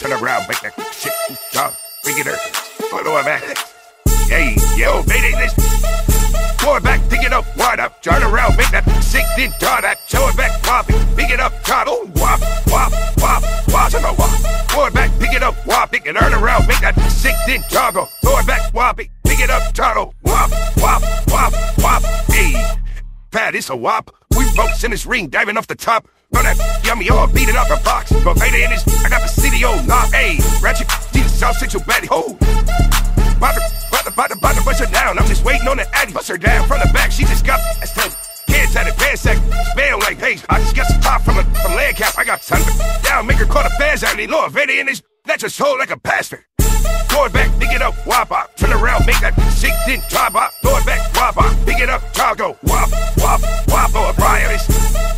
turn around, make that shit drop, bring it up, put it back. Hey, yo, baby, this. Throw it back, pick it up, wind up, turn around, make that sick, then draw that, show it back, pop it, pick it up, oh, wop, wop, wop, wop, turn wop. Throw it back, pick it up, wop it, turn around, make that sick, draw, go. Throw it back, wop it, pick it up, draw, wop, wop, wop, wop, hey. Pat, it's a wop. We folks in this ring, diving off the top. Run that yummy, all beat it up a box. But Vader in this, I got the city on Jesus, South Central Betty, ho. About to, about to, about to, about to bust her down. I'm just waiting on the addy. Bust her down from the back. She just got that's ten. Kids at a band sec. Spell like, hey, I just got some pop from a from land cap. I got time down, make her call the fans out. And Lord Vader in this, that's just soul like a pastor. Throw it back, pick it up, wop up. Turn around, make that shake, then drop up. Throw it back, wop up. Pick it up, drop, go. Wop, wop, wop, oh, Brian.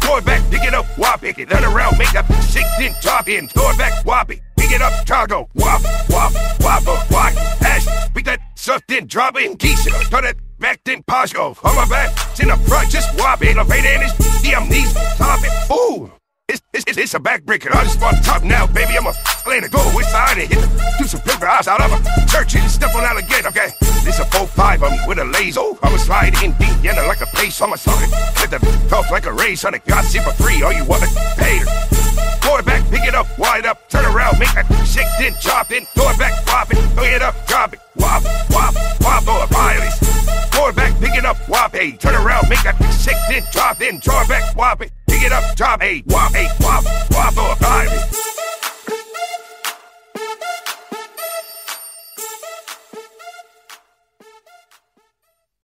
Throw it back, pick it up, wop, it. Turn around, make that shake, then drop in. Throw it back, wop it. Pick it up, drop, go. Wop, wop, wop, oh, wop. Ash, pick that stuff, then drop it in. Keisha, throw that back, then go. On my back, it's in the front, just wop it. Elevate in his, DM knees, top it. Ooh. It's, it's, it's, a backbreaker. I just want to talk now, baby. I'm a lane to go inside and hit the, do some paper eyes out of a church and step on alligator, okay? This a 4-5, I'm with a laser. Oh, I'm a slide in deep, like a pace. I'm a sucker. Let the tough like a race on a got see for free. All you want to pay then chop in, throw it back, wop it, throw it up, drop it, wop, wop, wop, oh, violence. Throw it back, pick it up, wop, hey, turn around, make that shake, then drop in, draw it back, wop it, pick it up, drop, hey, wop, hey, wop, wop, oh, violence.